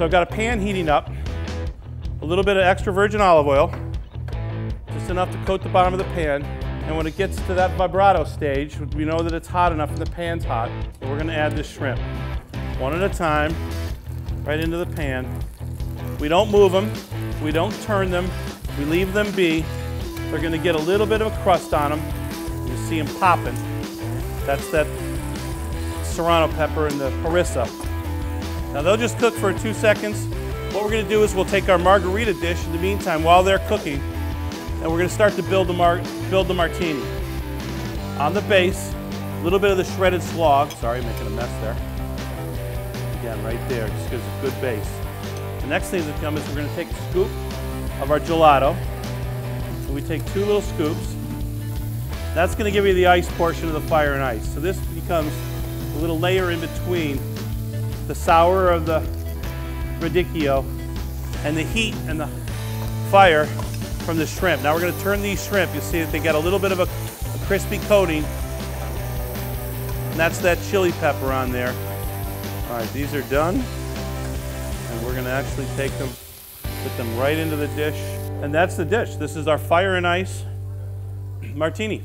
So I've got a pan heating up, a little bit of extra virgin olive oil, just enough to coat the bottom of the pan. And when it gets to that vibrato stage, we know that it's hot enough and the pan's hot, we're gonna add this shrimp. One at a time, right into the pan. We don't move them, we don't turn them, we leave them be. They're gonna get a little bit of a crust on them. You see them popping. That's that serrano pepper and the harissa. Now they'll just cook for two seconds. What we're gonna do is we'll take our margarita dish in the meantime while they're cooking, and we're gonna start to build the, mar build the martini. On the base, a little bit of the shredded slaw. Sorry, making a mess there. Again, right there, just gives a good base. The next thing to come is we're gonna take a scoop of our gelato. So we take two little scoops. That's gonna give you the ice portion of the fire and ice. So this becomes a little layer in between the sour of the radicchio and the heat and the fire from the shrimp. Now we're going to turn these shrimp. You'll see that they got a little bit of a, a crispy coating. And that's that chili pepper on there. All right, these are done. And we're going to actually take them, put them right into the dish. And that's the dish. This is our fire and ice martini.